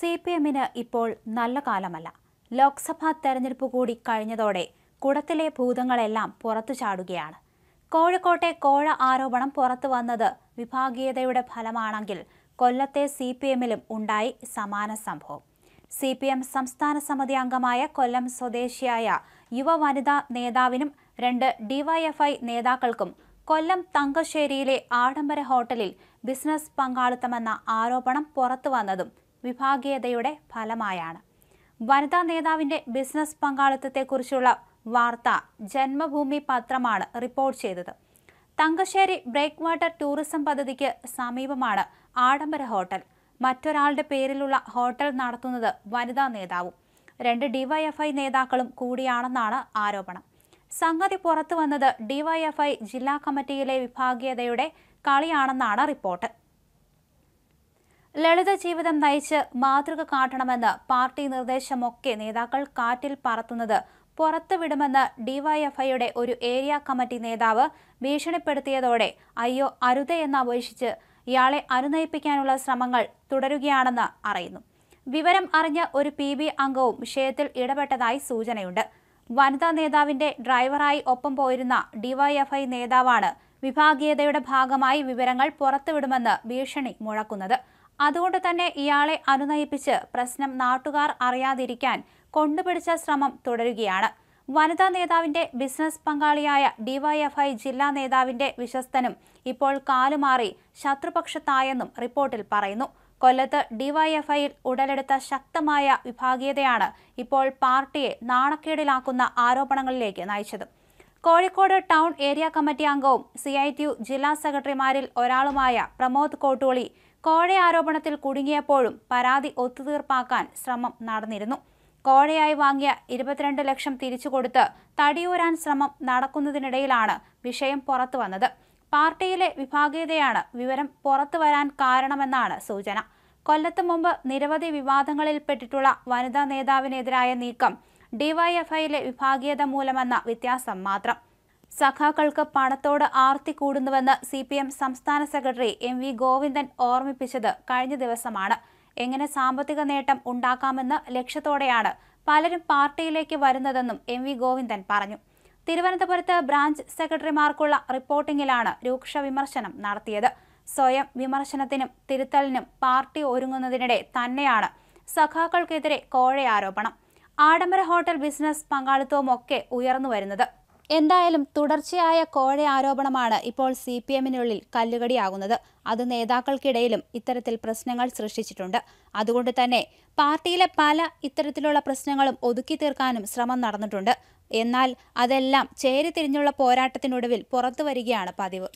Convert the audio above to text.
C P എമ്മിന് ഇപ്പോൾ നല്ല കാലമല്ല. ലോക്സഭാ തെരഞ്ഞെടുപ്പ് കൂടി കഴിഞ്ഞതോടെ കുടത്തിലെ ഭൂതങ്ങളെല്ലാം പുറത്തു ചാടുകയാണ്. കോഴിക്കോട്ടെ കോഴ ആരോപണം പുറത്തു വന്നത് വിഭാഗീയതയുടെ ഫലമാണെങ്കിൽ കൊല്ലത്തെ സി പി എമ്മിലും ഉണ്ടായി സമാന സംഭവം. സി പി എം സംസ്ഥാന സമിതി അംഗമായ കൊല്ലം സ്വദേശിയായ യുവ വനിതാ നേതാവിനും രണ്ട് ഡിവൈഎഫ്ഐ നേതാക്കൾക്കും കൊല്ലം തങ്കശ്ശേരിയിലെ ആഡംബര ഹോട്ടലിൽ ബിസിനസ് പങ്കാളിത്തമെന്ന ആരോപണം പുറത്തു വന്നതും വിഭാഗീയതയുടെ ഫലമായാണ്. വനിതാ നേതാവിന്റെ ബിസിനസ് പങ്കാളിത്തത്തെക്കുറിച്ചുള്ള വാർത്ത ജന്മഭൂമി പത്രമാണ് റിപ്പോർട്ട് ചെയ്തത്. തങ്കശ്ശേരി ബ്രേക്ക് വാട്ടർ ടൂറിസം പദ്ധതിക്ക് സമീപമാണ് ആഡംബര ഹോട്ടൽ. മറ്റൊരാളുടെ പേരിലുള്ള ഹോട്ടൽ നടത്തുന്നത് വനിതാ നേതാവും. രണ്ട് ഡിവൈഎഫ്ഐ നേതാക്കളും കൂടിയാണെന്നാണ് ആരോപണം. സംഗതി പുറത്തു വന്നത് ഡിവൈഎഫ്ഐ ജില്ലാ കമ്മിറ്റിയിലെ വിഭാഗീയതയുടെ കളിയാണെന്നാണ് റിപ്പോർട്ട്. ലളിത ജീവിതം നയിച്ച് മാതൃക കാട്ടണമെന്ന് പാർട്ടി നിർദ്ദേശമൊക്കെ നേതാക്കൾ കാറ്റിൽ പറത്തുന്നത് പുറത്തുവിടുമെന്ന് ഡിവൈഎഫ്ഐയുടെ ഒരു ഏരിയ കമ്മിറ്റി നേതാവ് ഭീഷണിപ്പെടുത്തിയതോടെ അയ്യോ അരുതേ എന്നപേക്ഷിച്ച് ഇയാളെ അനുനയിപ്പിക്കാനുള്ള ശ്രമങ്ങൾ തുടരുകയാണെന്ന് അറിയുന്നു. വിവരം അറിഞ്ഞ ഒരു പി ബി അംഗവും വിഷയത്തിൽ ഇടപെട്ടതായി സൂചനയുണ്ട്. വനിതാ നേതാവിന്റെ ഡ്രൈവറായി ഒപ്പം പോയിരുന്ന ഡിവൈഎഫ്ഐ നേതാവാണ് വിഭാഗീയതയുടെ ഭാഗമായി വിവരങ്ങൾ പുറത്തുവിടുമെന്ന് ഭീഷണി മുഴക്കുന്നത്. അതുകൊണ്ട് തന്നെ ഇയാളെ അനുനയിപ്പിച്ച് പ്രശ്നം നാട്ടുകാർ അറിയാതിരിക്കാൻ കൊണ്ടുപിടിച്ച ശ്രമം തുടരുകയാണ്. വനിതാ നേതാവിന്റെ ബിസിനസ് പങ്കാളിയായ ഡിവൈഎഫ്ഐ ജില്ലാ നേതാവിന്റെ വിശ്വസ്തനും ഇപ്പോൾ കാലുമാറി ശത്രുപക്ഷത്തായെന്നും റിപ്പോർട്ടിൽ പറയുന്നു. കൊല്ലത്ത് ഡിവൈഎഫ്ഐയിൽ ഉടലെടുത്ത ശക്തമായ വിഭാഗീയതയാണ് ഇപ്പോൾ പാർട്ടിയെ നാണക്കേടിലാക്കുന്ന ആരോപണങ്ങളിലേക്ക് നയിച്ചത്. കോഴിക്കോട് ടൗൺ ഏരിയ കമ്മിറ്റി അംഗവും സി ഐ ടി യു ജില്ലാ സെക്രട്ടറിമാരിൽ ഒരാളുമായ പ്രമോദ് കോട്ടൂളി കോഴ ആരോപണത്തിൽ കുടുങ്ങിയപ്പോഴും പരാതി ഒത്തുതീർപ്പാക്കാൻ ശ്രമം നടന്നിരുന്നു. കോഴയായി വാങ്ങിയ ഇരുപത്തിരണ്ട് ലക്ഷം തിരിച്ചുകൊടുത്ത് തടിയൂരാൻ ശ്രമം നടക്കുന്നതിനിടയിലാണ് വിഷയം പുറത്തു വന്നത്. പാർട്ടിയിലെ വിഭാഗീയതയാണ് വിവരം പുറത്തു വരാൻ കാരണമെന്നാണ് സൂചന. കൊല്ലത്ത് മുമ്പ് നിരവധി വിവാദങ്ങളിൽപ്പെട്ടിട്ടുള്ള വനിതാ നേതാവിനെതിരായ നീക്കം ഡിവൈഎഫ്ഐയിലെ വിഭാഗീയത മൂലമെന്ന വ്യത്യാസം മാത്രം. സഖാക്കൾക്ക് പണത്തോട് ആർത്തി കൂടുന്നുവെന്ന് സി പി എം സംസ്ഥാന സെക്രട്ടറി എം വി ഗോവിന്ദൻ ഓർമ്മിപ്പിച്ചത് കഴിഞ്ഞ ദിവസമാണ്. എങ്ങനെ സാമ്പത്തിക നേട്ടം ഉണ്ടാക്കാമെന്ന ലക്ഷ്യത്തോടെയാണ് പലരും പാർട്ടിയിലേക്ക് വരുന്നതെന്നും എം വി ഗോവിന്ദൻ പറഞ്ഞു. തിരുവനന്തപുരത്ത് ബ്രാഞ്ച് സെക്രട്ടറിമാർക്കുള്ള റിപ്പോർട്ടിംഗിലാണ് രൂക്ഷ വിമർശനം നടത്തിയത്. സ്വയം വിമർശനത്തിനും തിരുത്തലിനും പാർട്ടി ഒരുങ്ങുന്നതിനിടെ തന്നെയാണ് സഖാക്കൾക്കെതിരെ കോഴയാരോപണം. ആഡംബര ഹോട്ടൽ ബിസിനസ് പങ്കാളിത്തവുമൊക്കെ ഉയർന്നു വരുന്നത്. എന്തായാലും തുടർച്ചയായ കോഴ ആരോപണമാണ് ഇപ്പോൾ സി പി എമ്മിനുള്ളിൽ കല്ലുകടിയാകുന്നത്. അത് നേതാക്കൾക്കിടയിലും ഇത്തരത്തിൽ പ്രശ്നങ്ങൾ സൃഷ്ടിച്ചിട്ടുണ്ട്. അതുകൊണ്ട് തന്നെ പാർട്ടിയിലെ പല ഇത്തരത്തിലുള്ള പ്രശ്നങ്ങളും ഒതുക്കി തീർക്കാനും ശ്രമം നടന്നിട്ടുണ്ട്. എന്നാൽ അതെല്ലാം ചേരി തിരിഞ്ഞുള്ള പോരാട്ടത്തിനൊടുവിൽ പുറത്തു വരികയാണ് പതിവ്.